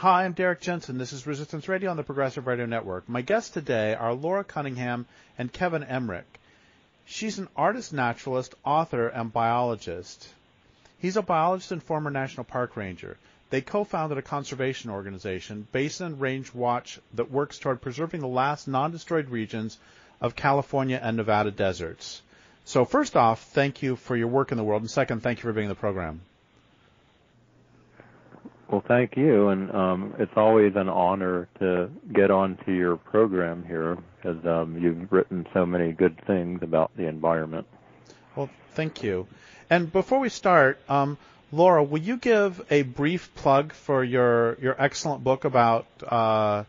Hi, I'm Derrick Jensen. This is Resistance Radio on the Progressive Radio Network. My guests today are Laura Cunningham and Kevin Emmerich. She's an artist naturalist, author, and biologist. He's a biologist and former national park ranger. They co-founded a conservation organization, Basin Range Watch, that works toward preserving the last non-destroyed regions of California and Nevada deserts. So first off, thank you for your work in the world, and second, thank you for being in the program. Well, thank you, and um, it's always an honor to get onto your program here because um, you've written so many good things about the environment. Well, thank you. And before we start, um, Laura, will you give a brief plug for your your excellent book about uh,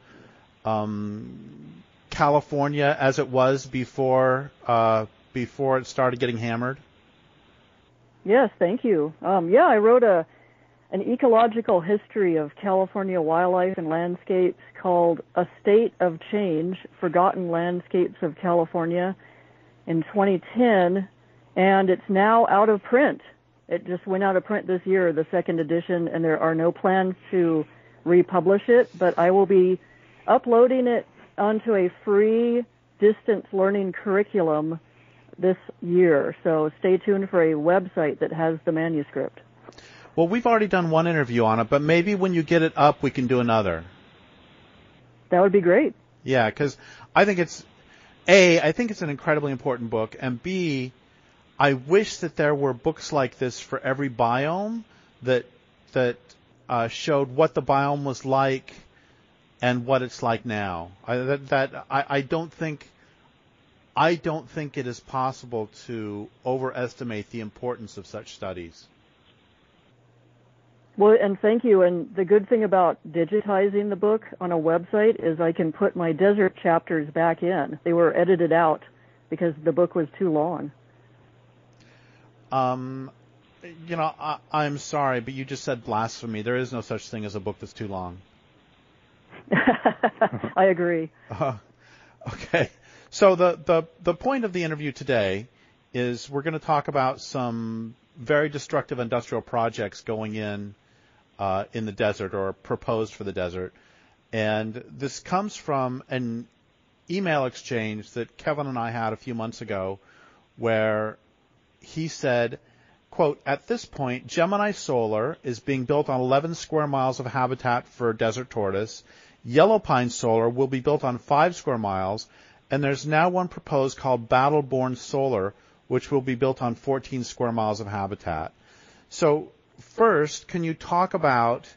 um, California as it was before uh, before it started getting hammered? Yes, thank you. Um, yeah, I wrote a an ecological history of California wildlife and landscapes called A State of Change Forgotten Landscapes of California in 2010, and it's now out of print. It just went out of print this year, the second edition, and there are no plans to republish it, but I will be uploading it onto a free distance learning curriculum this year. So stay tuned for a website that has the manuscript. Well, we've already done one interview on it, but maybe when you get it up, we can do another. That would be great. Yeah, because I think it's a. I think it's an incredibly important book, and b. I wish that there were books like this for every biome that that uh, showed what the biome was like and what it's like now. I, that, that I, I don't think I don't think it is possible to overestimate the importance of such studies. Well, and thank you. And the good thing about digitizing the book on a website is I can put my desert chapters back in. They were edited out because the book was too long. Um, you know, I, am sorry, but you just said blasphemy. There is no such thing as a book that's too long. I agree. Uh, okay. So the, the, the point of the interview today is we're going to talk about some very destructive industrial projects going in uh, in the desert or proposed for the desert. And this comes from an email exchange that Kevin and I had a few months ago where he said, quote, at this point, Gemini Solar is being built on 11 square miles of habitat for desert tortoise. Yellow Pine Solar will be built on 5 square miles. And there's now one proposed called Battleborn Solar, which will be built on 14 square miles of habitat. So first, can you talk about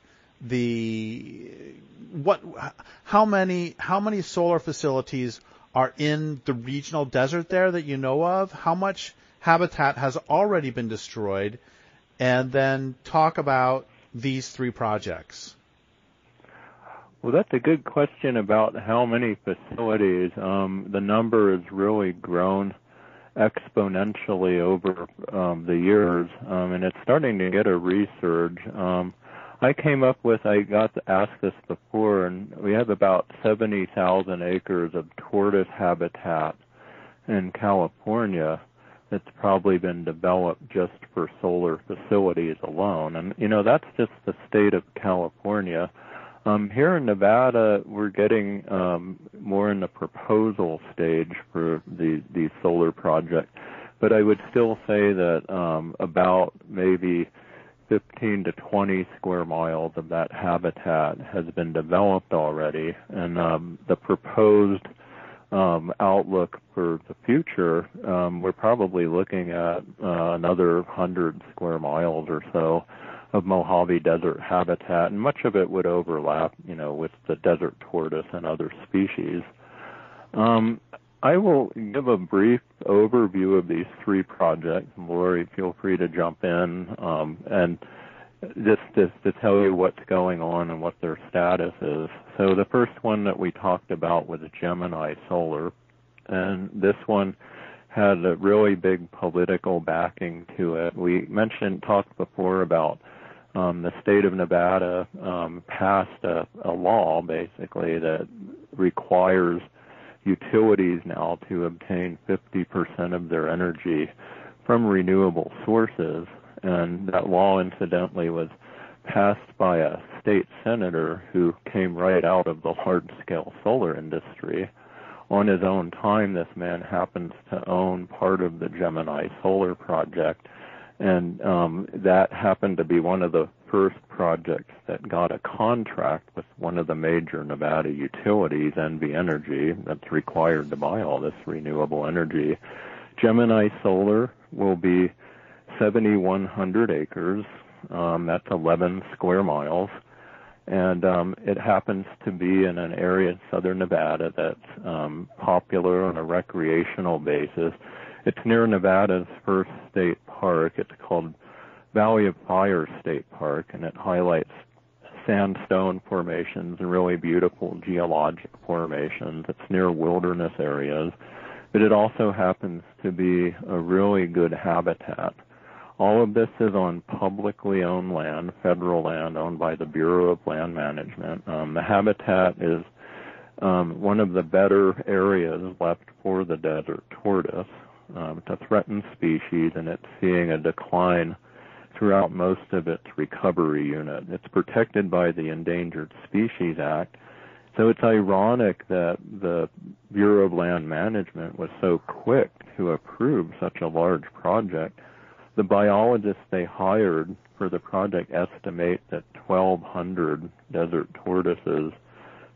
the what how many how many solar facilities are in the regional desert there that you know of? How much habitat has already been destroyed? And then talk about these three projects. Well, that's a good question about how many facilities. Um, the number has really grown exponentially over um, the years, um, and it's starting to get a resurge. Um, I came up with, I got asked this before, and we have about 70,000 acres of tortoise habitat in California that's probably been developed just for solar facilities alone. And, you know, that's just the state of California. Um, here in Nevada, we're getting um, more in the proposal stage for the the solar project, but I would still say that um, about maybe 15 to 20 square miles of that habitat has been developed already, and um, the proposed um, outlook for the future, um, we're probably looking at uh, another 100 square miles or so of Mojave Desert habitat, and much of it would overlap, you know, with the desert tortoise and other species. Um, I will give a brief overview of these three projects. Lori, feel free to jump in um, and just, just to tell you what's going on and what their status is. So the first one that we talked about was Gemini Solar, and this one had a really big political backing to it. We mentioned talked before about um, the state of Nevada um, passed a, a law basically that requires utilities now to obtain 50% of their energy from renewable sources. And that law, incidentally, was passed by a state senator who came right out of the large scale solar industry. On his own time, this man happens to own part of the Gemini solar project, and um, that happened to be one of the first projects that got a contract with one of the major Nevada utilities, NV Energy, that's required to buy all this renewable energy. Gemini Solar will be 7,100 acres. Um, that's 11 square miles. And um, it happens to be in an area in southern Nevada that's um, popular on a recreational basis. It's near Nevada's first state park. It's called Valley of Fire State Park, and it highlights sandstone formations and really beautiful geologic formations. It's near wilderness areas, but it also happens to be a really good habitat. All of this is on publicly owned land, federal land owned by the Bureau of Land Management. Um, the habitat is um, one of the better areas left for the desert tortoise. Um, it's a threatened species, and it's seeing a decline throughout most of its recovery unit. It's protected by the Endangered Species Act. So it's ironic that the Bureau of Land Management was so quick to approve such a large project. The biologists they hired for the project estimate that 1,200 desert tortoises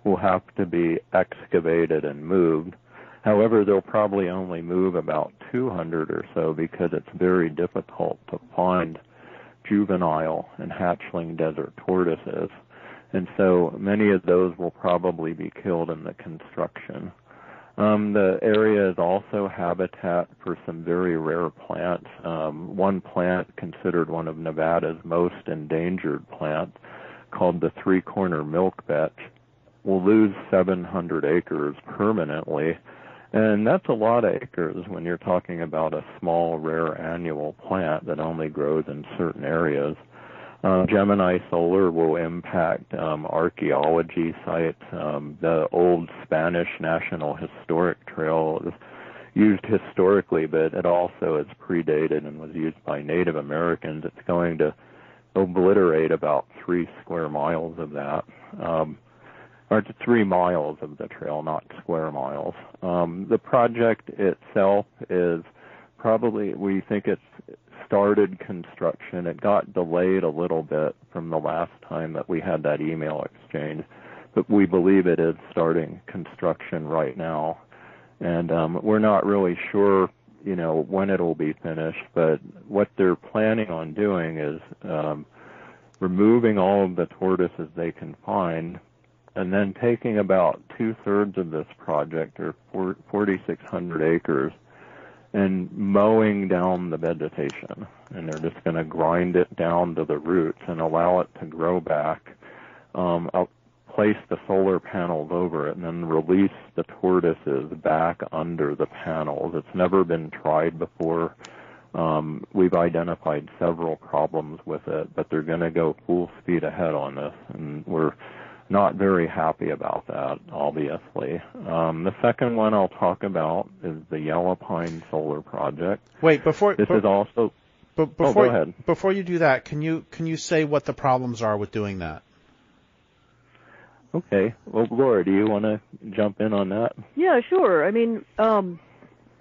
will have to be excavated and moved. However, they'll probably only move about 200 or so because it's very difficult to find juvenile and hatchling desert tortoises. And so many of those will probably be killed in the construction. Um, the area is also habitat for some very rare plants. Um, one plant considered one of Nevada's most endangered plants called the three corner milk vetch will lose 700 acres permanently and that's a lot of acres when you're talking about a small, rare annual plant that only grows in certain areas. Uh, Gemini Solar will impact um, archaeology sites. Um, the old Spanish National Historic Trail is used historically, but it also is predated and was used by Native Americans. It's going to obliterate about three square miles of that. Um, or to three miles of the trail, not square miles. Um, the project itself is probably, we think it's started construction. It got delayed a little bit from the last time that we had that email exchange, but we believe it is starting construction right now. And um, we're not really sure, you know, when it'll be finished, but what they're planning on doing is um, removing all of the tortoises they can find, and then taking about two thirds of this project, or 4,600 acres, and mowing down the vegetation. And they're just going to grind it down to the roots and allow it to grow back. Um, I'll place the solar panels over it and then release the tortoises back under the panels. It's never been tried before. Um, we've identified several problems with it, but they're going to go full speed ahead on this, and we're not very happy about that, obviously. Um, the second one I'll talk about is the Yellow Pine Solar Project. Wait, before this is also. But before, oh, go ahead. before you do that, can you can you say what the problems are with doing that? Okay. Well, Laura, do you want to jump in on that? Yeah, sure. I mean, um,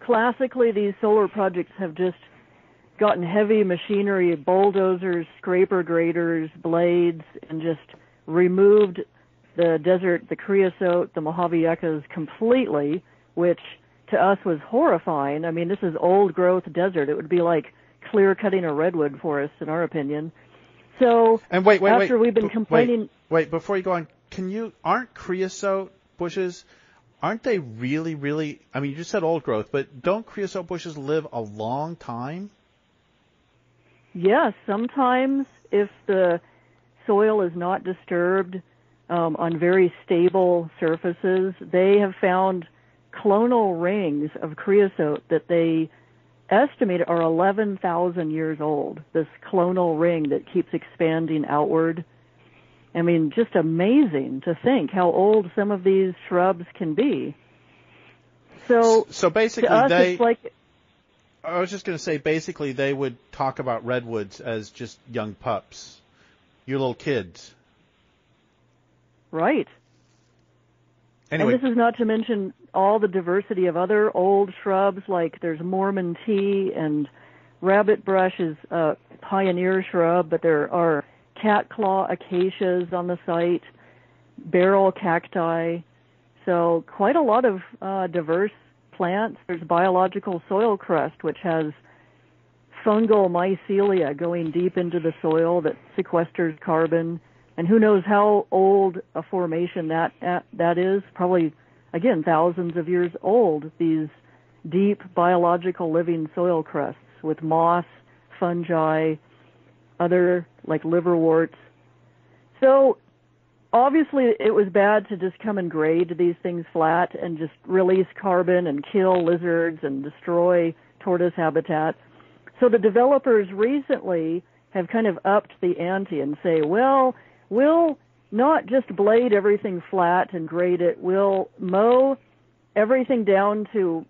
classically, these solar projects have just gotten heavy machinery, bulldozers, scraper graders, blades, and just removed the desert, the creosote, the Mojave yuccas completely, which to us was horrifying. I mean, this is old growth desert. It would be like clear cutting a redwood forest, in our opinion. So and wait, wait, after wait, we've been complaining, wait, wait, before you go on, can you aren't creosote bushes? Aren't they really, really? I mean, you just said old growth, but don't creosote bushes live a long time? Yes, sometimes if the soil is not disturbed, um, on very stable surfaces. They have found clonal rings of creosote that they estimate are 11,000 years old. This clonal ring that keeps expanding outward. I mean, just amazing to think how old some of these shrubs can be. So, so basically, they. Like, I was just going to say, basically, they would talk about redwoods as just young pups your little kids. Right. Anyway, and this is not to mention all the diversity of other old shrubs, like there's Mormon tea and rabbit brush is a pioneer shrub, but there are cat claw acacias on the site, barrel cacti, so quite a lot of uh, diverse plants. There's biological soil crust, which has fungal mycelia going deep into the soil that sequesters carbon. And who knows how old a formation that that is? Probably, again, thousands of years old. These deep biological living soil crusts with moss, fungi, other like liverworts. So obviously it was bad to just come and grade these things flat and just release carbon and kill lizards and destroy tortoise habitat. So the developers recently have kind of upped the ante and say, well, we'll not just blade everything flat and grade it, we'll mow everything down to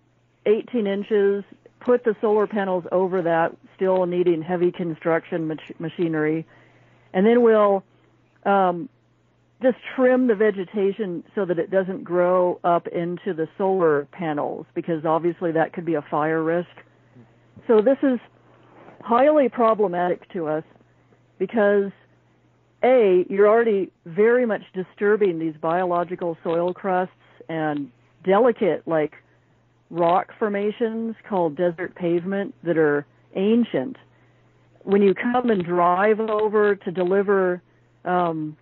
18 inches, put the solar panels over that, still needing heavy construction mach- machinery, and then we'll um, just trim the vegetation so that it doesn't grow up into the solar panels because obviously that could be a fire risk. So this is highly problematic to us because A, you're already very much disturbing these biological soil crusts and delicate like rock formations called desert pavement that are ancient. When you come and drive over to deliver um,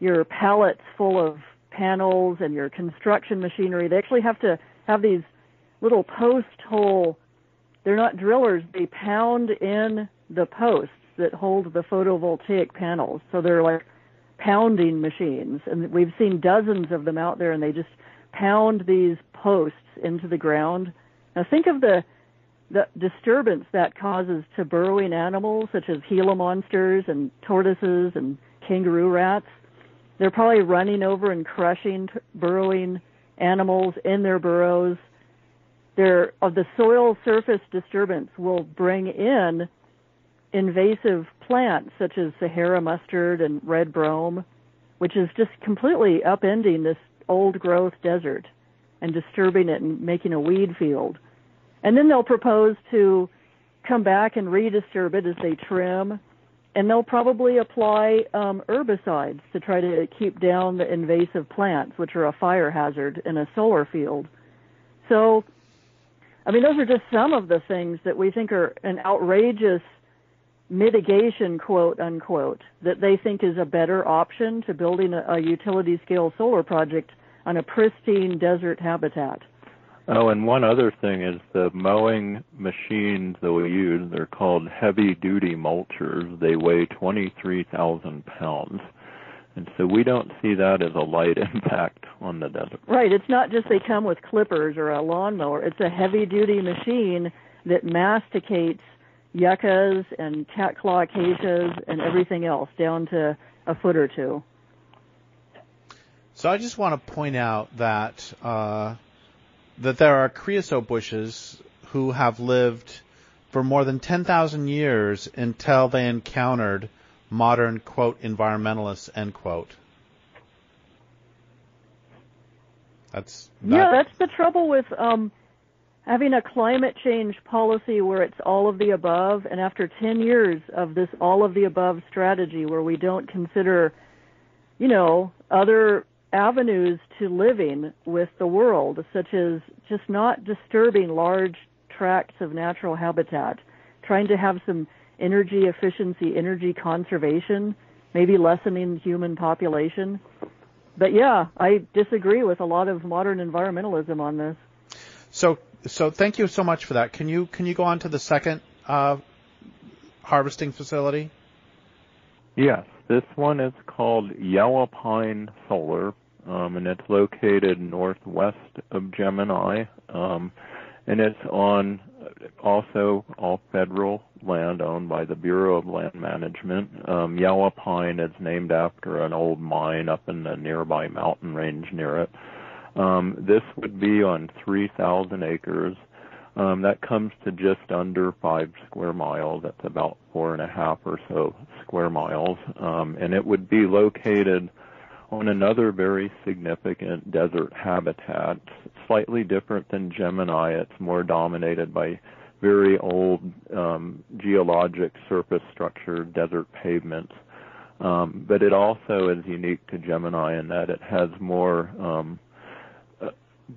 your pallets full of panels and your construction machinery. They actually have to have these little post hole. They're not drillers. They pound in the posts that hold the photovoltaic panels. So they're like pounding machines. And we've seen dozens of them out there and they just pound these posts into the ground. Now think of the the disturbance that causes to burrowing animals such as Gila monsters and tortoises and kangaroo rats. They're probably running over and crushing burrowing animals in their burrows. There, of the soil surface disturbance will bring in invasive plants such as Sahara mustard and red brome, which is just completely upending this old growth desert and disturbing it and making a weed field. And then they'll propose to come back and redisturb it as they trim and they'll probably apply um, herbicides to try to keep down the invasive plants, which are a fire hazard in a solar field. So, I mean, those are just some of the things that we think are an outrageous mitigation, quote unquote, that they think is a better option to building a, a utility scale solar project on a pristine desert habitat. Oh, and one other thing is the mowing machines that we use, they're called heavy duty mulchers. They weigh 23,000 pounds. And so we don't see that as a light impact on the desert. Right. It's not just they come with clippers or a lawnmower. It's a heavy duty machine that masticates yuccas and cat claw acacias and everything else down to a foot or two. So I just want to point out that uh, that there are creosote bushes who have lived for more than 10,000 years until they encountered modern, quote, environmentalists, end quote. That's that. yeah. That's the trouble with um, having a climate change policy where it's all of the above, and after 10 years of this all of the above strategy, where we don't consider, you know, other avenues to living with the world, such as just not disturbing large tracts of natural habitat, trying to have some energy efficiency, energy conservation, maybe lessening human population. But yeah, I disagree with a lot of modern environmentalism on this. So, so thank you so much for that. Can you can you go on to the second uh, harvesting facility? Yes, this one is called Yellow Pine Solar um, and it's located northwest of Gemini, um, and it's on also all federal land owned by the Bureau of Land Management. Um, Yellow Pine is named after an old mine up in the nearby mountain range near it. Um, this would be on 3,000 acres. Um, that comes to just under five square miles. That's about four and a half or so square miles. Um, and it would be located on another very significant desert habitat, slightly different than Gemini. It's more dominated by very old um, geologic surface structure, desert pavements. Um, but it also is unique to Gemini in that it has more um,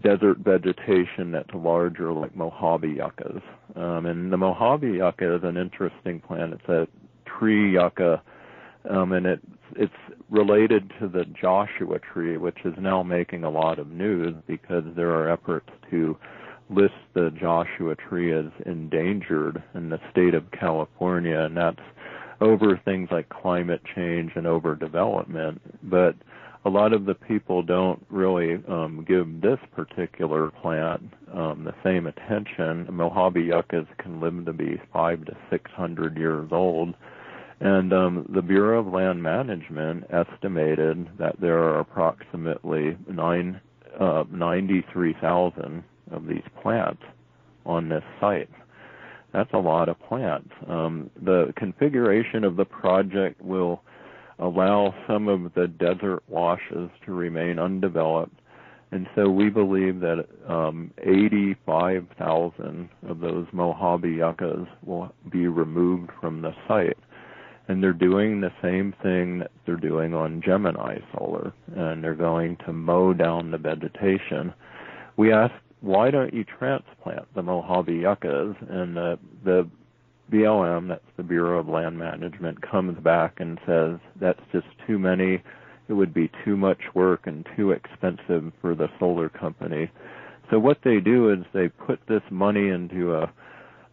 desert vegetation that's larger, like Mojave yuccas. Um, and the Mojave yucca is an interesting plant. It's a tree yucca, um, and it, it's related to the Joshua tree, which is now making a lot of news because there are efforts to list the Joshua tree as endangered in the state of California, and that's over things like climate change and overdevelopment. But a lot of the people don't really um, give this particular plant um, the same attention. Mojave yuccas can live to be five to six hundred years old. And um, the Bureau of Land Management estimated that there are approximately nine, uh, 93,000 of these plants on this site. That's a lot of plants. Um, the configuration of the project will allow some of the desert washes to remain undeveloped. And so we believe that um, 85,000 of those Mojave yuccas will be removed from the site. And they're doing the same thing that they're doing on Gemini solar. And they're going to mow down the vegetation. We asked why don't you transplant the Mojave yuccas? And the, the BLM, that's the Bureau of Land Management, comes back and says that's just too many. It would be too much work and too expensive for the solar company. So what they do is they put this money into a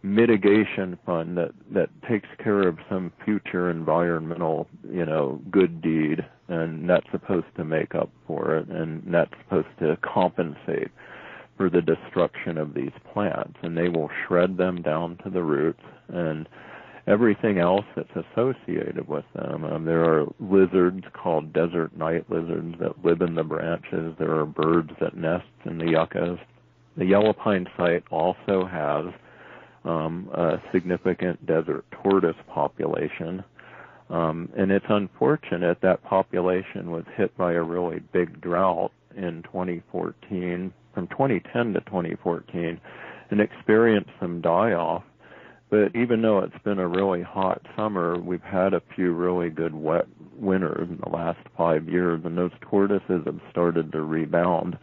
mitigation fund that that takes care of some future environmental, you know, good deed, and that's supposed to make up for it, and that's supposed to compensate for the destruction of these plants, and they will shred them down to the roots and everything else that's associated with them. Um, there are lizards called desert night lizards that live in the branches. There are birds that nest in the yuccas. The yellow pine site also has um, a significant desert tortoise population. Um, and it's unfortunate that population was hit by a really big drought in 2014 from 2010 to 2014 and experienced some die off. But even though it's been a really hot summer, we've had a few really good wet winters in the last five years, and those tortoises have started to rebound.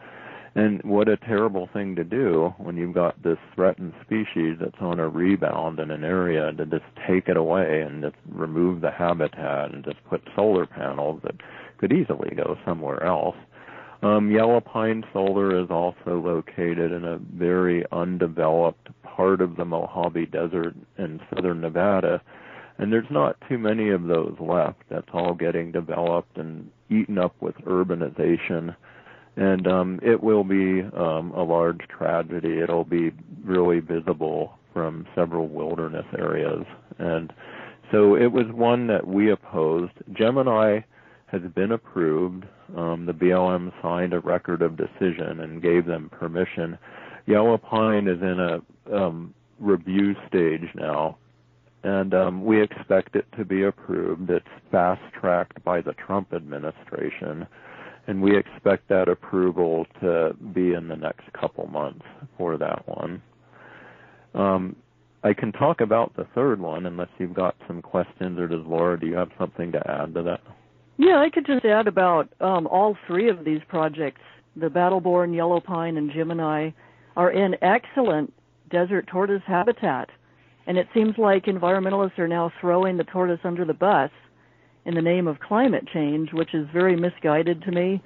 And what a terrible thing to do when you've got this threatened species that's on a rebound in an area to just take it away and just remove the habitat and just put solar panels that could easily go somewhere else. Um, Yellow Pine Solar is also located in a very undeveloped part of the Mojave Desert in southern Nevada, and there's not too many of those left. That's all getting developed and eaten up with urbanization, and um, it will be um, a large tragedy. It'll be really visible from several wilderness areas, and so it was one that we opposed. Gemini has been approved. Um, the BLM signed a record of decision and gave them permission. Yellow Pine is in a um, review stage now, and um, we expect it to be approved. It's fast tracked by the Trump administration, and we expect that approval to be in the next couple months for that one. Um, I can talk about the third one unless you've got some questions, or does Laura, do you have something to add to that? Yeah, I could just add about um, all three of these projects. The Battleborn, Yellow Pine, and Gemini are in excellent desert tortoise habitat. And it seems like environmentalists are now throwing the tortoise under the bus in the name of climate change, which is very misguided to me.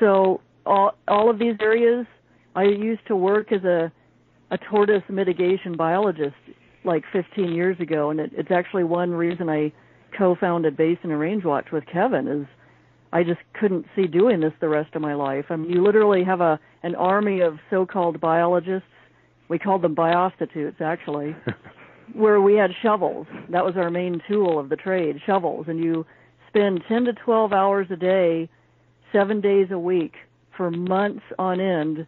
So all, all of these areas, I used to work as a, a tortoise mitigation biologist like 15 years ago, and it, it's actually one reason I co-founded Basin and Range Watch with Kevin is I just couldn't see doing this the rest of my life. I mean, you literally have a an army of so-called biologists. We called them biostitutes, actually, where we had shovels. That was our main tool of the trade, shovels, and you spend 10 to 12 hours a day, seven days a week, for months on end,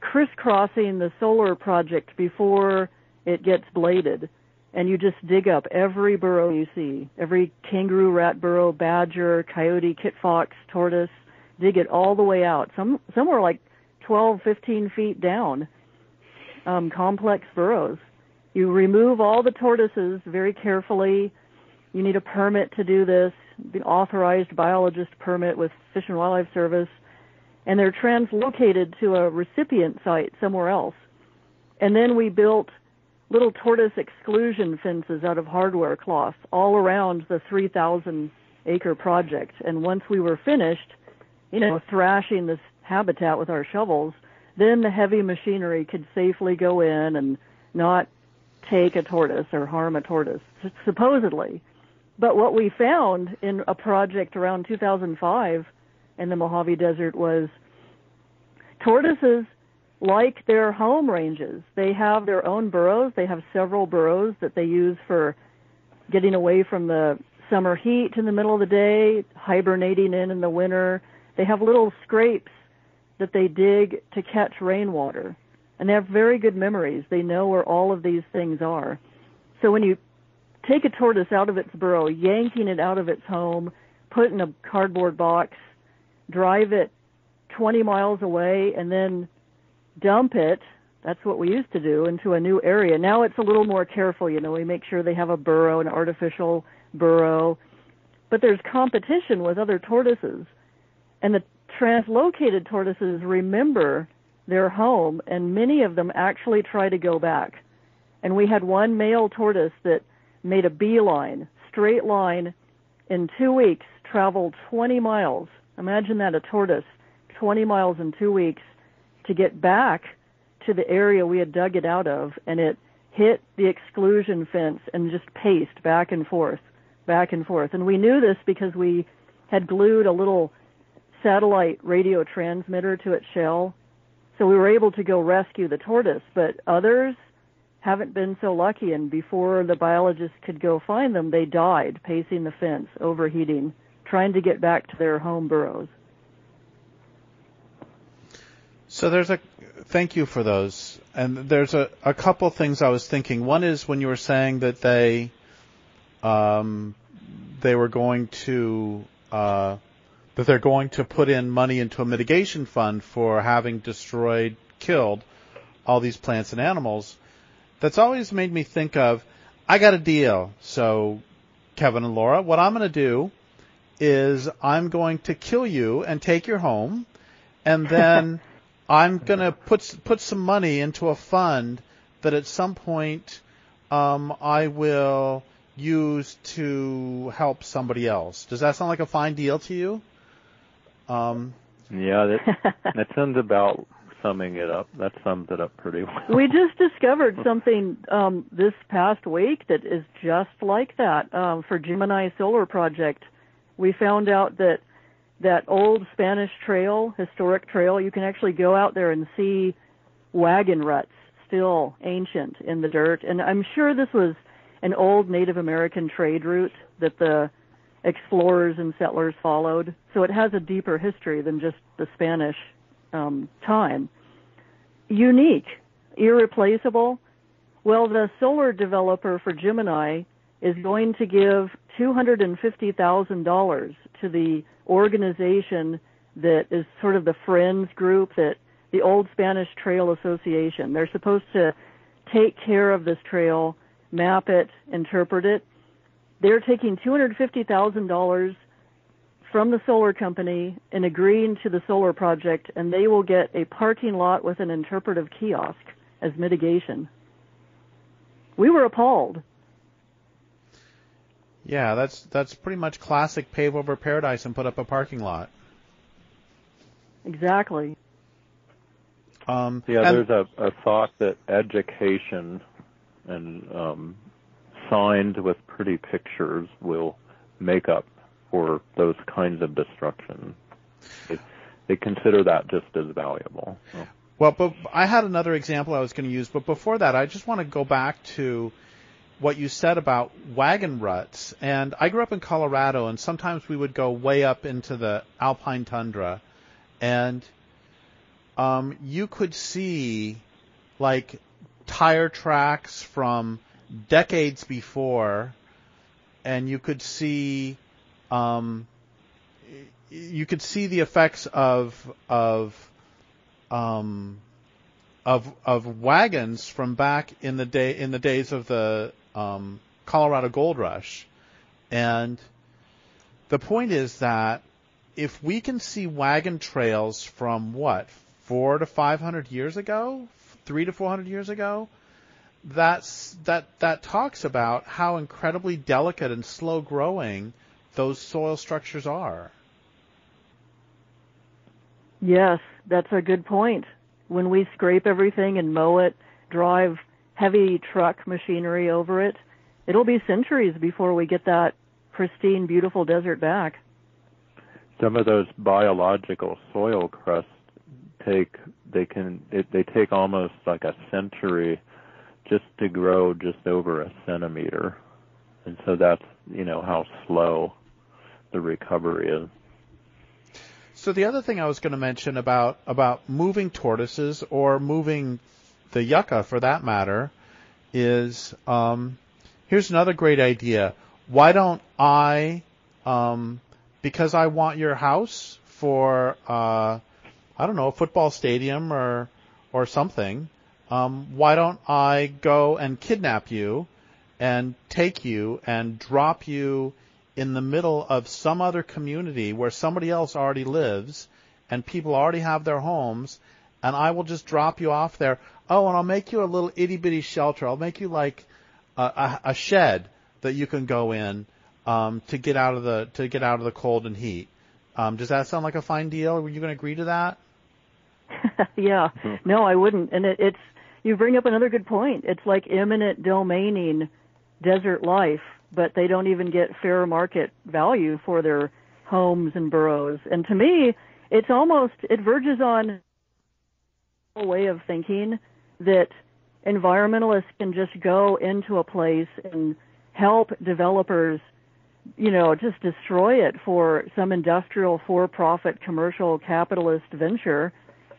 crisscrossing the solar project before it gets bladed. And you just dig up every burrow you see, every kangaroo rat burrow, badger, coyote, kit fox, tortoise, dig it all the way out. Some some are like 12, 15 feet down. Um, complex burrows. You remove all the tortoises very carefully. You need a permit to do this, an authorized biologist permit with Fish and Wildlife Service, and they're translocated to a recipient site somewhere else. And then we built little tortoise exclusion fences out of hardware cloth all around the 3,000 acre project. And once we were finished, you know, thrashing this habitat with our shovels, then the heavy machinery could safely go in and not take a tortoise or harm a tortoise, supposedly. But what we found in a project around 2005 in the Mojave Desert was tortoises like their home ranges. They have their own burrows. They have several burrows that they use for getting away from the summer heat in the middle of the day, hibernating in in the winter. They have little scrapes that they dig to catch rainwater. And they have very good memories. They know where all of these things are. So when you take a tortoise out of its burrow, yanking it out of its home, put it in a cardboard box, drive it 20 miles away, and then dump it. That's what we used to do into a new area. Now it's a little more careful. You know, we make sure they have a burrow, an artificial burrow. But there's competition with other tortoises. And the translocated tortoises remember their home, and many of them actually try to go back. And we had one male tortoise that made a beeline, straight line, in two weeks, traveled 20 miles. Imagine that, a tortoise, 20 miles in two weeks to get back to the area we had dug it out of, and it hit the exclusion fence and just paced back and forth, back and forth. And we knew this because we had glued a little satellite radio transmitter to its shell. So we were able to go rescue the tortoise, but others haven't been so lucky and before the biologists could go find them, they died pacing the fence, overheating, trying to get back to their home burrows. So there's a thank you for those. And there's a, a couple things I was thinking. One is when you were saying that they um, they were going to uh, that they're going to put in money into a mitigation fund for having destroyed, killed all these plants and animals. That's always made me think of I got a deal. So Kevin and Laura, what I'm going to do is I'm going to kill you and take your home and then I'm going to put put some money into a fund that at some point um, I will use to help somebody else. Does that sound like a fine deal to you? Um, yeah, that that sounds about summing it up. That sums it up pretty well. We just discovered something um, this past week that is just like that um, for Gemini Solar Project. We found out that that old Spanish trail, historic trail, you can actually go out there and see wagon ruts still ancient in the dirt. And I'm sure this was an old Native American trade route that the explorers and settlers followed. So it has a deeper history than just the Spanish um, time. Unique, irreplaceable. Well, the solar developer for Gemini is going to give $250,000 to the organization that is sort of the friends group that the Old Spanish Trail Association. They're supposed to take care of this trail, map it, interpret it. They're taking $250,000 from the solar company and agreeing to the solar project, and they will get a parking lot with an interpretive kiosk as mitigation. We were appalled. Yeah, that's that's pretty much classic pave over paradise and put up a parking lot. Exactly. Um, yeah, there's a, a thought that education and um, signed with pretty pictures will make up for those kinds of destruction. They, they consider that just as valuable. So. Well, but I had another example I was going to use, but before that, I just want to go back to what you said about wagon ruts. And I grew up in Colorado, and sometimes we would go way up into the alpine tundra, and um, you could see like tire tracks from decades before, and you could see um, you could see the effects of of um, of of wagons from back in the day in the days of the um, Colorado Gold Rush, and the point is that if we can see wagon trails from what four to five hundred years ago, three to four hundred years ago, that's that that talks about how incredibly delicate and slow growing those soil structures are. Yes, that's a good point. When we scrape everything and mow it, drive heavy truck machinery over it, it'll be centuries before we get that pristine, beautiful desert back. Some of those biological soil crusts take they can it, they take almost like a century just to grow just over a centimeter, and so that's you know how slow the recovery is. So the other thing I was going to mention about about moving tortoises or moving the yucca for that matter is um, here's another great idea. Why don't I, um, because I want your house for uh, I don't know a football stadium or or something. Um, why don't I go and kidnap you and take you and drop you in the middle of some other community where somebody else already lives and people already have their homes and I will just drop you off there. Oh, and I'll make you a little itty bitty shelter. I'll make you like a, a, a shed that you can go in um, to get out of the to get out of the cold and heat. Um, does that sound like a fine deal? Are you going to agree to that? yeah. Mm-hmm. No, I wouldn't. And it, it's you bring up another good point. It's like eminent domaining desert life but they don't even get fair market value for their homes and burrows. And to me, it's almost it verges on a way of thinking that environmentalists can just go into a place and help developers, you know, just destroy it for some industrial for-profit commercial capitalist venture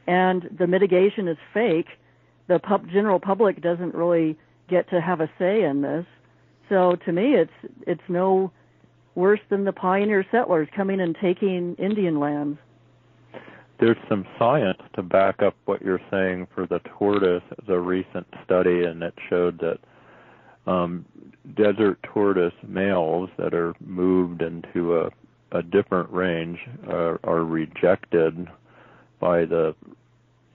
and the mitigation is fake. The pub- general public doesn't really get to have a say in this. So to me, it's it's no worse than the pioneer settlers coming and taking Indian lands. There's some science to back up what you're saying for the tortoise. There's a recent study, and it showed that um, desert tortoise males that are moved into a, a different range are, are rejected by the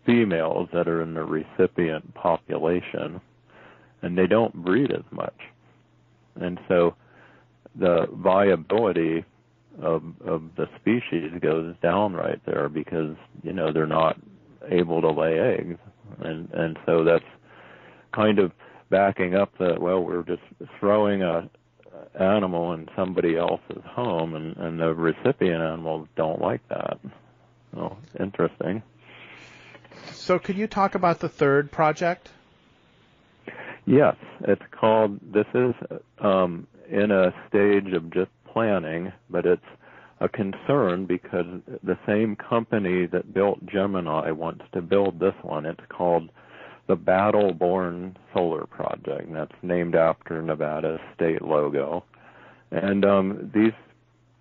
females that are in the recipient population, and they don't breed as much and so the viability of of the species goes down right there because you know they're not able to lay eggs. And and so that's kind of backing up that well we're just throwing a animal in somebody else's home and and the recipient animals don't like that. Oh interesting. So could you talk about the third project? Yes, it's called. This is um, in a stage of just planning, but it's a concern because the same company that built Gemini wants to build this one. It's called the Battle Born Solar Project. And that's named after Nevada's state logo. And um, these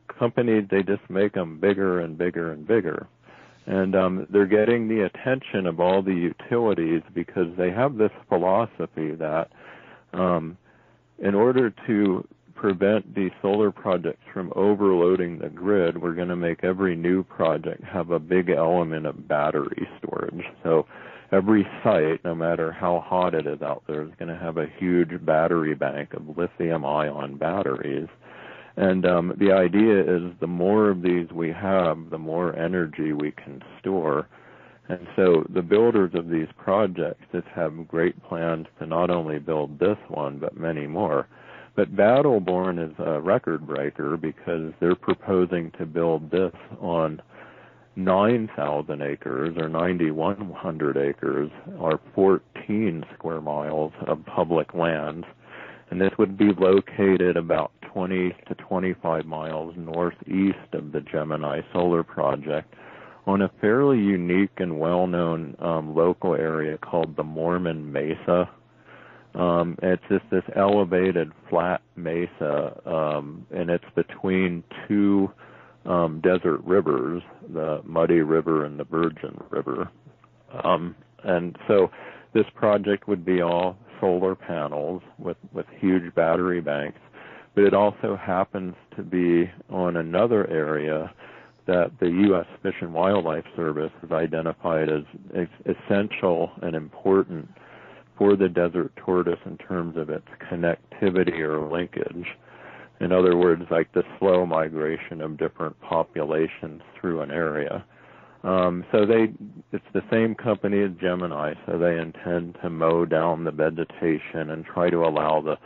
companies, they just make them bigger and bigger and bigger and um, they're getting the attention of all the utilities because they have this philosophy that um, in order to prevent these solar projects from overloading the grid, we're going to make every new project have a big element of battery storage. So every site, no matter how hot it is out there, is going to have a huge battery bank of lithium ion batteries and um, the idea is the more of these we have, the more energy we can store. And so the builders of these projects just have great plans to not only build this one, but many more. But Battleborn is a record breaker because they're proposing to build this on 9,000 acres or 9,100 acres or 14 square miles of public lands. And this would be located about 20 to 25 miles northeast of the Gemini Solar Project on a fairly unique and well-known um, local area called the Mormon Mesa. Um, it's just this elevated flat mesa, um, and it's between two um, desert rivers, the Muddy River and the Virgin River. Um, and so this project would be all solar panels with, with huge battery banks, but it also happens to be on another area that the U.S. Fish and Wildlife Service has identified as, as essential and important for the desert tortoise in terms of its connectivity or linkage. In other words, like the slow migration of different populations through an area. Um, so they, it's the same company as Gemini, so they intend to mow down the vegetation and try to allow the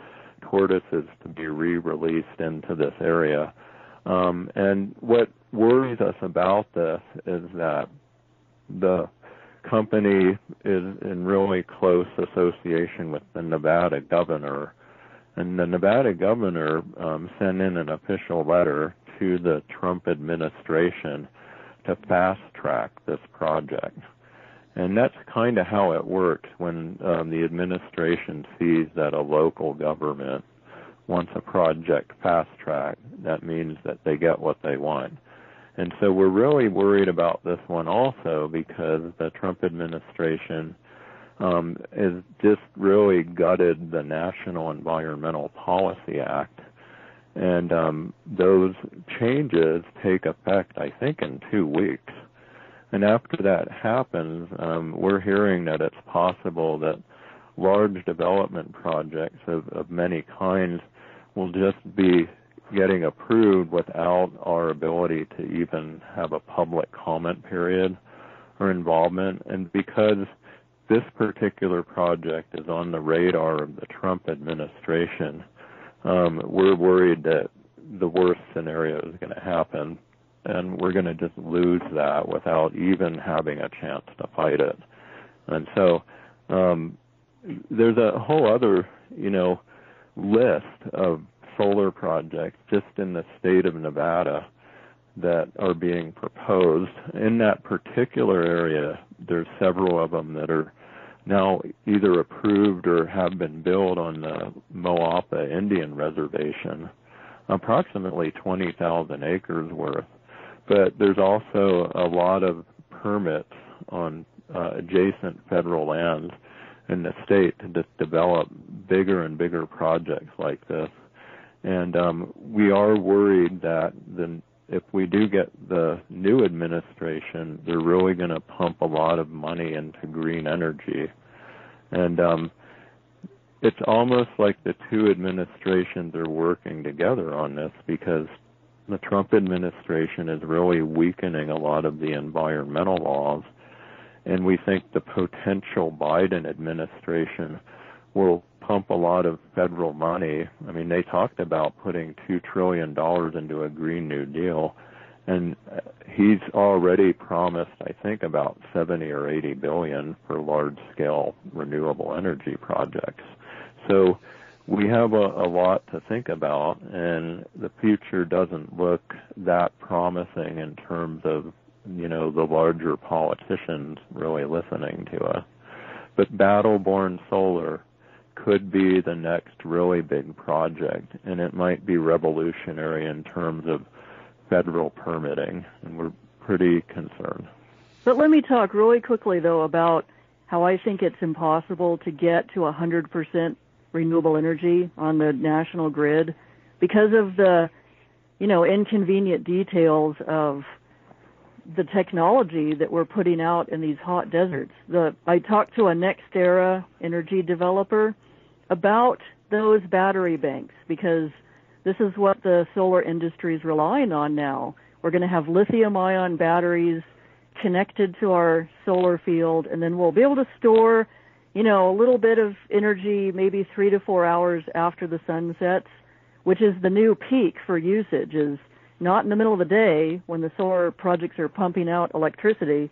tortoises to be re-released into this area. Um, and what worries us about this is that the company is in really close association with the Nevada governor, and the Nevada governor um, sent in an official letter to the Trump administration to fast track this project. And that's kind of how it works when um, the administration sees that a local government wants a project fast tracked. That means that they get what they want. And so we're really worried about this one also because the Trump administration um, has just really gutted the National Environmental Policy Act and um, those changes take effect, I think, in two weeks. And after that happens, um, we're hearing that it's possible that large development projects of, of many kinds will just be getting approved without our ability to even have a public comment period or involvement. And because this particular project is on the radar of the Trump administration, um, we're worried that the worst scenario is going to happen, and we're going to just lose that without even having a chance to fight it. And so um, there's a whole other, you know, list of solar projects just in the state of Nevada that are being proposed. In that particular area, there's several of them that are now either approved or have been built on the Moapa Indian Reservation, approximately 20,000 acres worth. But there's also a lot of permits on uh, adjacent federal lands in the state to develop bigger and bigger projects like this. And um, we are worried that the if we do get the new administration, they're really going to pump a lot of money into green energy. And um, it's almost like the two administrations are working together on this because the Trump administration is really weakening a lot of the environmental laws. And we think the potential Biden administration will pump a lot of federal money. I mean, they talked about putting $2 trillion into a Green New Deal, and he's already promised, I think, about 70 or 80 billion for large-scale renewable energy projects. So we have a, a lot to think about, and the future doesn't look that promising in terms of, you know, the larger politicians really listening to us. But Battle Born Solar could be the next really big project, and it might be revolutionary in terms of federal permitting, and we're pretty concerned. But let me talk really quickly, though, about how I think it's impossible to get to 100% renewable energy on the national grid because of the, you know, inconvenient details of the technology that we're putting out in these hot deserts. The I talked to a NextEra energy developer about those battery banks because this is what the solar industry is relying on now. We're going to have lithium ion batteries connected to our solar field and then we'll be able to store, you know, a little bit of energy maybe 3 to 4 hours after the sun sets, which is the new peak for usage is not in the middle of the day when the solar projects are pumping out electricity.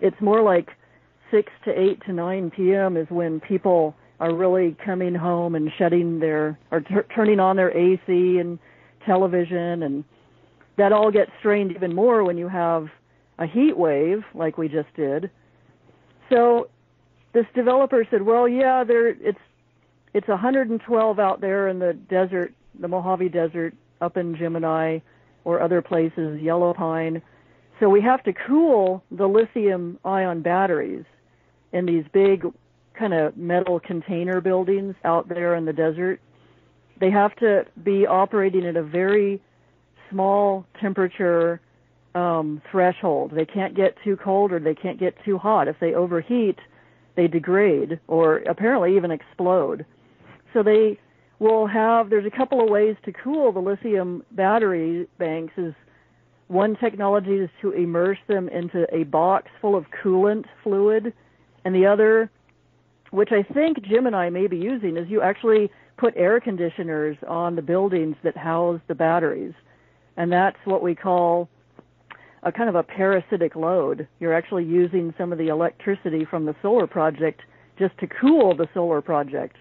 It's more like 6 to 8 to 9 p.m. is when people are really coming home and shutting their or t- turning on their AC and television and that all gets strained even more when you have a heat wave like we just did. So this developer said, "Well, yeah, there it's it's 112 out there in the desert, the Mojave Desert up in Gemini or other places, yellow pine. So we have to cool the lithium ion batteries in these big kind of metal container buildings out there in the desert. They have to be operating at a very small temperature um, threshold. They can't get too cold or they can't get too hot. If they overheat, they degrade or apparently even explode. So they will have, there's a couple of ways to cool the lithium battery banks is one technology is to immerse them into a box full of coolant fluid and the other, which I think Gemini may be using, is you actually put air conditioners on the buildings that house the batteries. And that's what we call a kind of a parasitic load. You're actually using some of the electricity from the solar project just to cool the solar project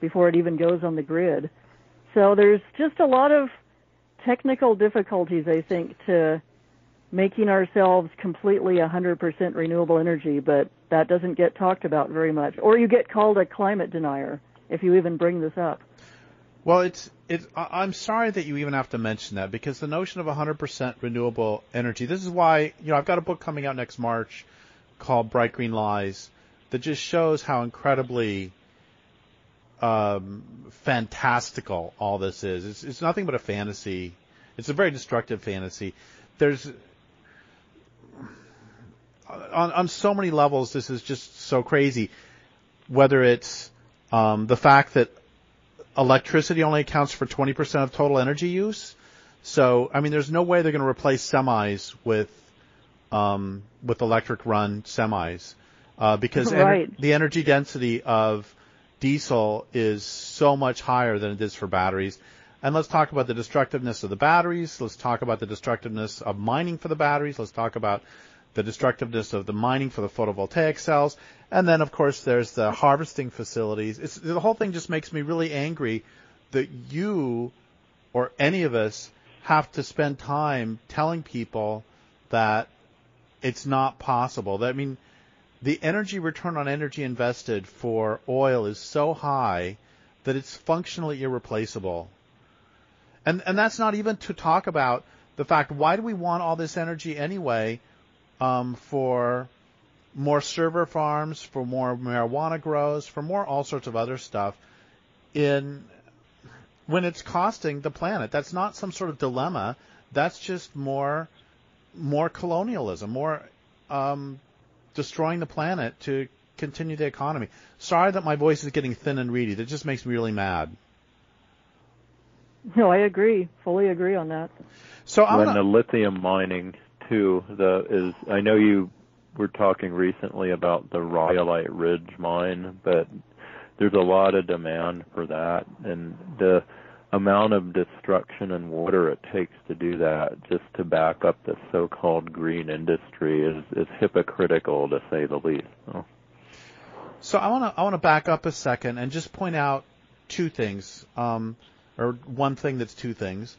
before it even goes on the grid. So there's just a lot of technical difficulties, I think, to making ourselves completely 100% renewable energy, but that doesn't get talked about very much. Or you get called a climate denier if you even bring this up. Well, it's it's. I'm sorry that you even have to mention that because the notion of 100% renewable energy. This is why you know I've got a book coming out next March called Bright Green Lies that just shows how incredibly um, fantastical all this is. It's, it's nothing but a fantasy. It's a very destructive fantasy. There's on on so many levels. This is just so crazy. Whether it's um, the fact that electricity only accounts for 20% of total energy use. So, I mean, there's no way they're going to replace semis with um, with electric run semis uh, because right. ener- the energy density of diesel is so much higher than it is for batteries. And let's talk about the destructiveness of the batteries. Let's talk about the destructiveness of mining for the batteries. Let's talk about the destructiveness of the mining for the photovoltaic cells. And then, of course, there's the harvesting facilities. It's, the whole thing just makes me really angry that you or any of us have to spend time telling people that it's not possible. That, I mean, the energy return on energy invested for oil is so high that it's functionally irreplaceable. And and that's not even to talk about the fact why do we want all this energy anyway um, for more server farms, for more marijuana grows, for more all sorts of other stuff in when it's costing the planet. That's not some sort of dilemma. That's just more more colonialism, more um, destroying the planet to continue the economy. Sorry that my voice is getting thin and reedy. That just makes me really mad. No, I agree. Fully agree on that. So I'm when gonna... the lithium mining too, the is I know you were talking recently about the Rhyolite Ridge mine, but there's a lot of demand for that and the amount of destruction and water it takes to do that just to back up the so-called green industry is, is hypocritical to say the least. So, so I want to I want to back up a second and just point out two things, um, or one thing that's two things,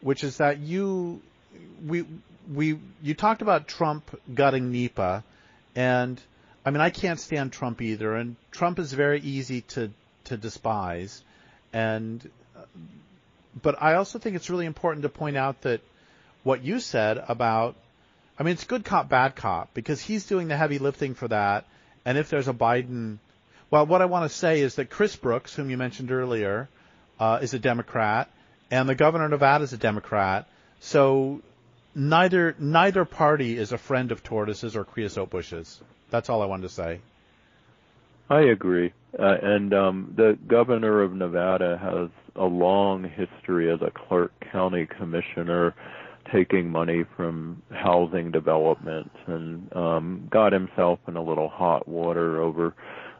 which is that you we we you talked about Trump gutting NEPA, and I mean I can't stand Trump either, and Trump is very easy to to despise, and but I also think it's really important to point out that what you said about, I mean, it's good cop, bad cop, because he's doing the heavy lifting for that. And if there's a Biden, well, what I want to say is that Chris Brooks, whom you mentioned earlier, uh, is a Democrat, and the governor of Nevada is a Democrat. So neither neither party is a friend of tortoises or creosote bushes. That's all I wanted to say. I agree. Uh, and um, the governor of Nevada has a long history as a Clark County commissioner taking money from housing development and um, got himself in a little hot water over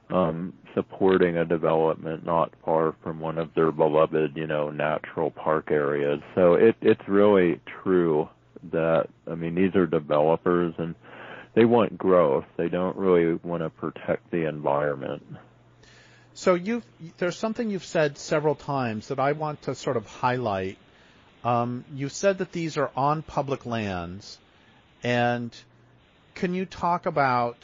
um, supporting a development not far from one of their beloved, you know, natural park areas. So it, it's really true that I mean these are developers and they want growth. They don't really want to protect the environment. So you there's something you've said several times that I want to sort of highlight. Um, you said that these are on public lands, and can you talk about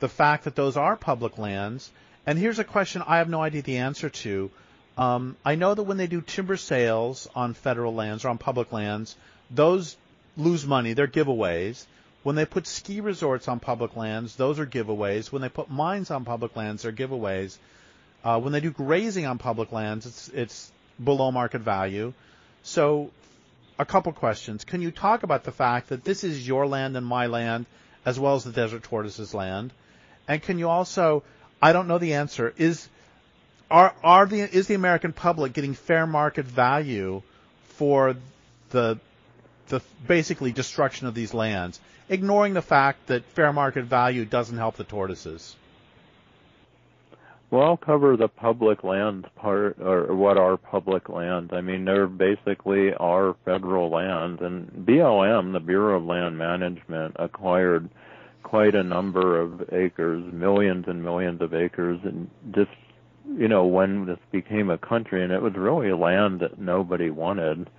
the fact that those are public lands? And here's a question I have no idea the answer to. Um, I know that when they do timber sales on federal lands or on public lands, those lose money. They're giveaways. When they put ski resorts on public lands, those are giveaways. When they put mines on public lands, they're giveaways. Uh, when they do grazing on public lands, it's it's below market value. So, a couple questions. Can you talk about the fact that this is your land and my land, as well as the desert tortoise's land? And can you also, I don't know the answer, is are are the is the American public getting fair market value for the the basically destruction of these lands, ignoring the fact that fair market value doesn't help the tortoises? Well, I'll cover the public lands part, or what are public lands. I mean, they're basically our federal lands, and BLM, the Bureau of Land Management, acquired quite a number of acres, millions and millions of acres, and just you know when this became a country, and it was really land that nobody wanted.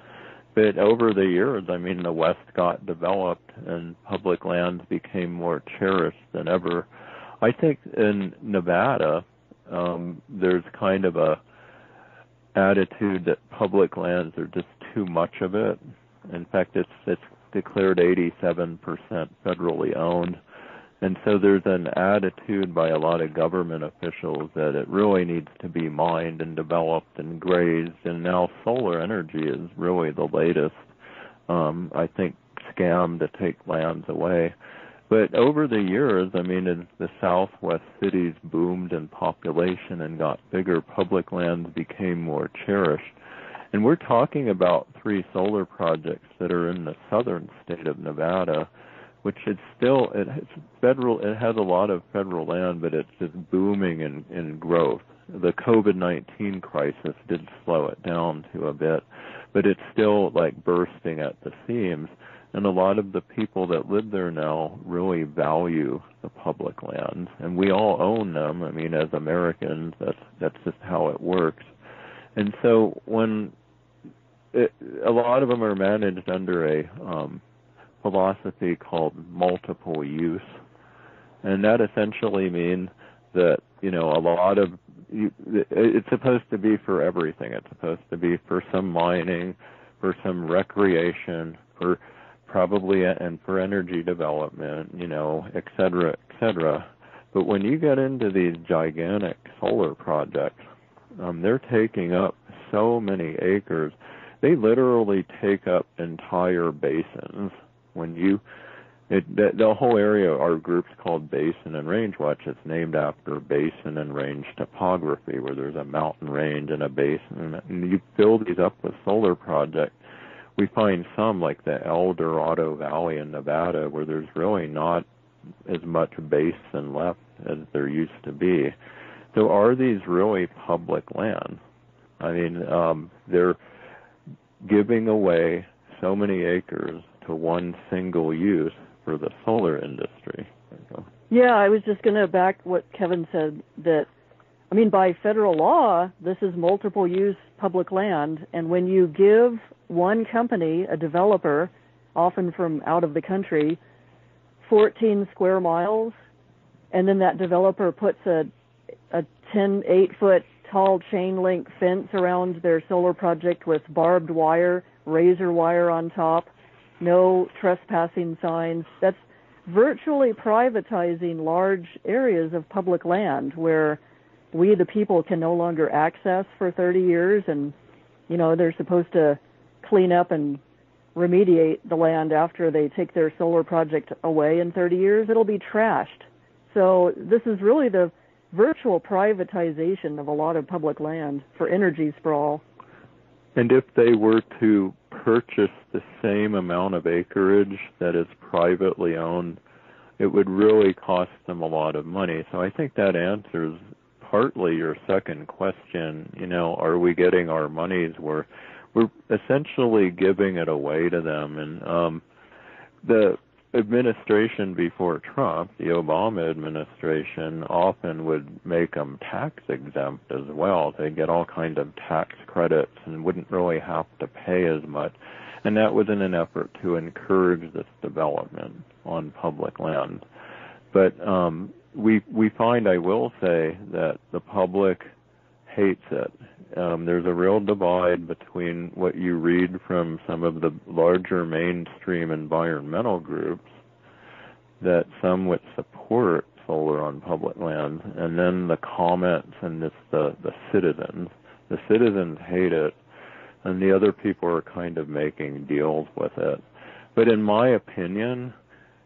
But over the years, I mean, the West got developed, and public lands became more cherished than ever. I think in Nevada, um, there's kind of a attitude that public lands are just too much of it. In fact, it's it's declared 87% federally owned. And so there's an attitude by a lot of government officials that it really needs to be mined and developed and grazed. And now solar energy is really the latest, um, I think, scam to take lands away. But over the years, I mean, as the southwest cities boomed in population and got bigger, public lands became more cherished. And we're talking about three solar projects that are in the southern state of Nevada, which is still it federal. It has a lot of federal land, but it's just booming in in growth. The COVID-19 crisis did slow it down to a bit, but it's still like bursting at the seams and a lot of the people that live there now really value the public lands and we all own them i mean as americans that's that's just how it works and so when it, a lot of them are managed under a um philosophy called multiple use and that essentially means that you know a lot of it's supposed to be for everything it's supposed to be for some mining for some recreation for probably and for energy development, you know, et cetera, et cetera. But when you get into these gigantic solar projects, um, they're taking up so many acres. They literally take up entire basins. When you, it, the, the whole area, our group's called Basin and Range Watch. It's named after basin and range topography, where there's a mountain range and a basin. And you fill these up with solar projects we find some like the Eldorado Valley in Nevada where there's really not as much basin left as there used to be. So are these really public lands? I mean, um, they're giving away so many acres to one single use for the solar industry. Yeah, I was just going to back what Kevin said that I mean by federal law this is multiple use public land and when you give one company, a developer, often from out of the country, 14 square miles, and then that developer puts a a 10, 8 foot tall chain link fence around their solar project with barbed wire, razor wire on top, no trespassing signs. That's virtually privatizing large areas of public land where we the people can no longer access for 30 years and you know they're supposed to clean up and remediate the land after they take their solar project away in 30 years, it'll be trashed. So this is really the virtual privatization of a lot of public land for energy sprawl. And if they were to purchase the same amount of acreage that is privately owned, it would really cost them a lot of money. So I think that answers partly your second question. You know, are we getting our money's worth? we're essentially giving it away to them. And um, the administration before Trump, the Obama administration, often would make them tax exempt as well. They get all kinds of tax credits and wouldn't really have to pay as much. and that was in an effort to encourage this development on public land. But um, we we find, I will say, that the public hates it. Um, there's a real divide between what you read from some of the larger mainstream environmental groups that some would support solar on public lands, and then the comments and this, the the citizens. The citizens hate it, and the other people are kind of making deals with it. But in my opinion,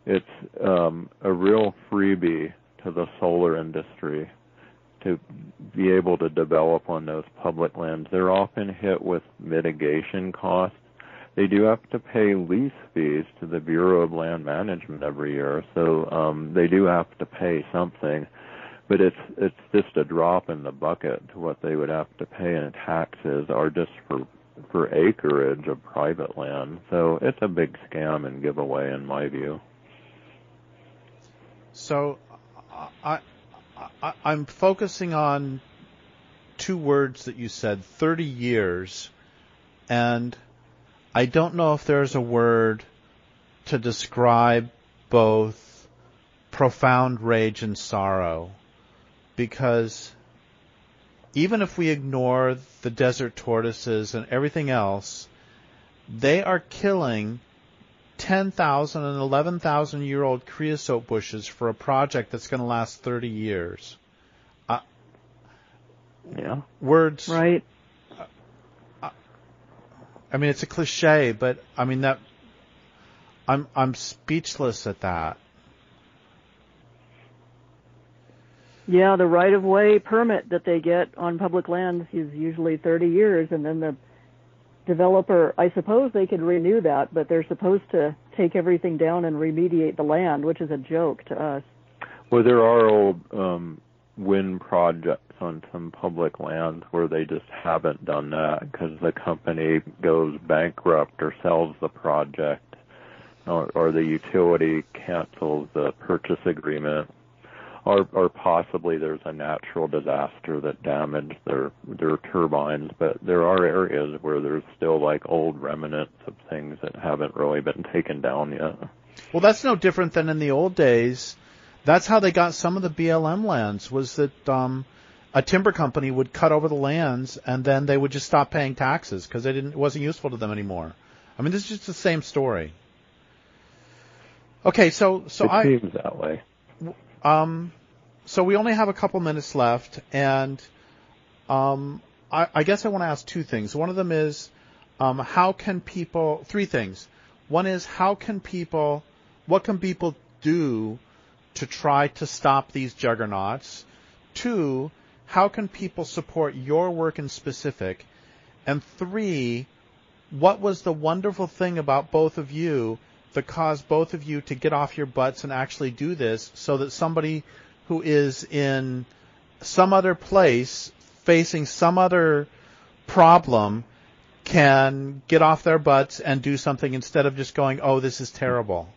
it's um, a real freebie to the solar industry to be able to develop on those public lands. They're often hit with mitigation costs. They do have to pay lease fees to the Bureau of Land Management every year, so um, they do have to pay something. But it's it's just a drop in the bucket to what they would have to pay in taxes, or just for for acreage of private land. So it's a big scam and giveaway in my view. So I, I I'm focusing on two words that you said, 30 years, and I don't know if there's a word to describe both profound rage and sorrow because even if we ignore the desert tortoises and everything else, they are killing 10,000 and 11,000 year old creosote bushes for a project that's going to last 30 years. Uh, yeah. Words. Right. Uh, I mean, it's a cliche, but I mean that. I'm I'm speechless at that. Yeah, the right of way permit that they get on public lands is usually 30 years, and then the developer, I suppose they could renew that, but they're supposed to take everything down and remediate the land, which is a joke to us. Well, there are old um, wind projects on some public lands where they just haven't done that because the company goes bankrupt or sells the project, or, or the utility cancels the purchase agreement or or possibly there's a natural disaster that damaged their their turbines. But there are areas where there's still like old remnants of things that haven't really been taken down yet. Well, that's no different than in the old days. That's how they got some of the BLM lands. Was that um, a timber company would cut over the lands and then they would just stop paying taxes because they didn't it wasn't useful to them anymore. I mean, this is just the same story. Okay, so so it I seems that way. Um, so we only have a couple minutes left, and um, I, I, guess I want to ask two things. One of them is um, how can people? Three things. One is how can people? What can people do to try to stop these juggernauts? Two, how can people support your work in specific? And three, what was the wonderful thing about both of you that caused both of you to get off your butts and actually do this so that somebody who is in some other place facing some other problem can get off their butts and do something instead of just going, oh, this is terrible?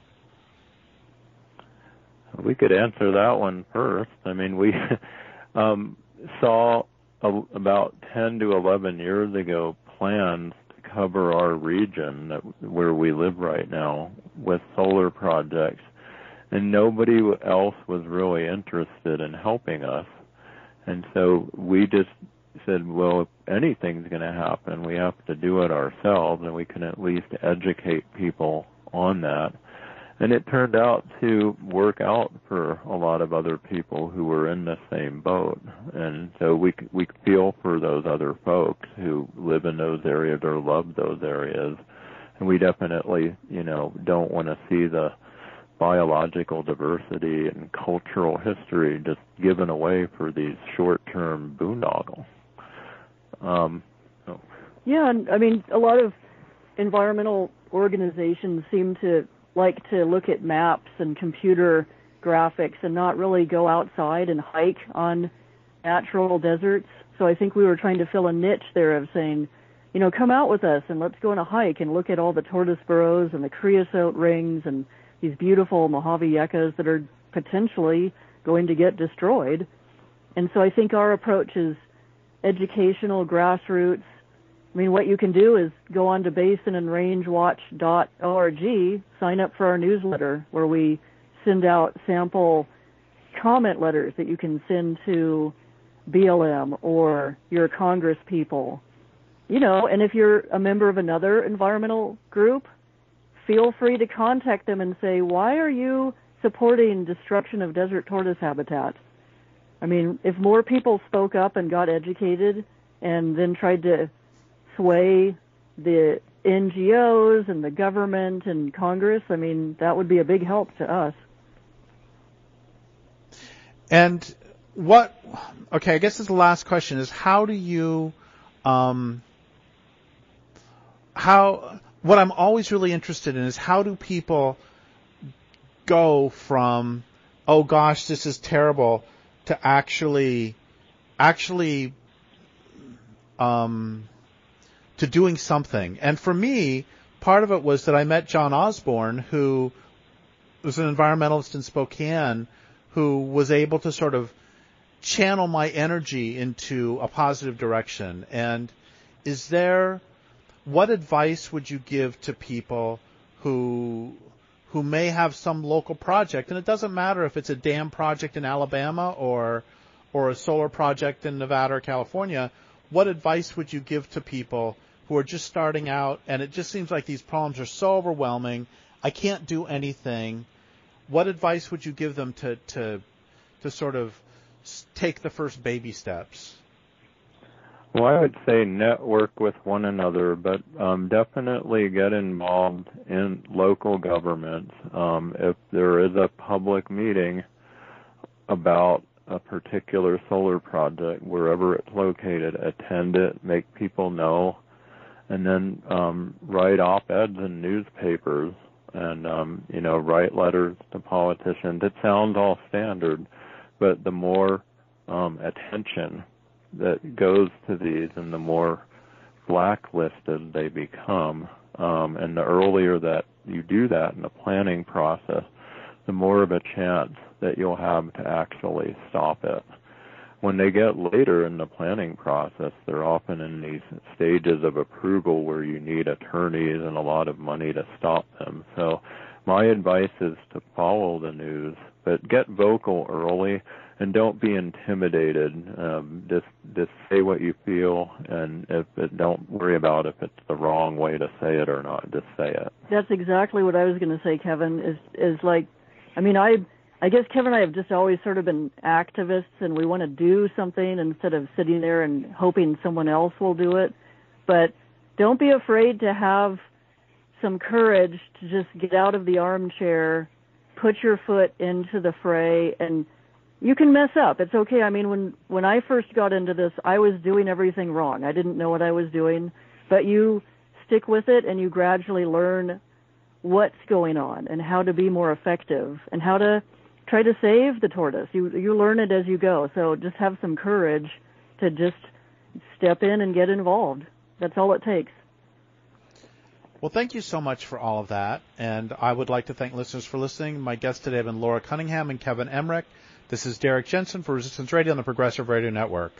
We could answer that one first. I mean, we um, saw a, about 10 to 11 years ago plans to cover our region that, where we live right now with solar projects and nobody else was really interested in helping us. And so we just said, well, if anything's going to happen, we have to do it ourselves, and we can at least educate people on that. And it turned out to work out for a lot of other people who were in the same boat. And so we we feel for those other folks who live in those areas or love those areas. And we definitely, you know, don't want to see the biological diversity and cultural history just given away for these short-term boondoggle. Um, oh. Yeah, and I mean, a lot of environmental organizations seem to like to look at maps and computer graphics and not really go outside and hike on natural deserts. So I think we were trying to fill a niche there of saying, you know, come out with us and let's go on a hike and look at all the tortoise burrows and the creosote rings and these beautiful Mojave yuccas that are potentially going to get destroyed. And so I think our approach is educational, grassroots, I mean, what you can do is go on to basinandrangewatch.org, sign up for our newsletter where we send out sample comment letters that you can send to BLM or your Congress people. You know, and if you're a member of another environmental group, feel free to contact them and say, why are you supporting destruction of desert tortoise habitat? I mean, if more people spoke up and got educated and then tried to sway the NGOs and the government and Congress, I mean, that would be a big help to us. And what? Okay, I guess this is the last question: is how do you, um, how? What I'm always really interested in is how do people go from, oh gosh, this is terrible, to actually, actually, um, to doing something. And for me, part of it was that I met John Osborn, who was an environmentalist in Spokane, who was able to sort of channel my energy into a positive direction. And is there, what advice would you give to people who who may have some local project, and it doesn't matter if it's a dam project in Alabama or or a solar project in Nevada or California. What advice would you give to people who are just starting out and it just seems like these problems are so overwhelming. I can't do anything. What advice would you give them to, to, to sort of take the first baby steps? Well, I would say network with one another, but um, definitely get involved in local governments. Um, if there is a public meeting about a particular solar project, wherever it's located, attend it, make people know and then um, write op-eds in newspapers and um, you know write letters to politicians. It sounds all standard, but the more um, attention that goes to these, and the more blacklisted they become, um, and the earlier that you do that in the planning process, the more of a chance that you'll have to actually stop it when they get later in the planning process, they're often in these stages of approval where you need attorneys and a lot of money to stop them. So my advice is to follow the news, but get vocal early and don't be intimidated. Um, just just say what you feel, and if it, don't worry about if it's the wrong way to say it or not. Just say it. That's exactly what I was going to say, Kevin. Is is like, I mean, I I guess Kevin and I have just always sort of been activists and we want to do something instead of sitting there and hoping someone else will do it. But don't be afraid to have some courage to just get out of the armchair, put your foot into the fray and you can mess up. It's okay. I mean, when when I first got into this, I was doing everything wrong. I didn't know what I was doing, but you stick with it and you gradually learn what's going on and how to be more effective and how to try to save the tortoise. You you learn it as you go. So just have some courage to just step in and get involved. That's all it takes. Well, thank you so much for all of that. And I would like to thank listeners for listening. My guests today have been Laura Cunningham and Kevin Emmerich. This is Derrick Jensen for Resistance Radio on the Progressive Radio Network.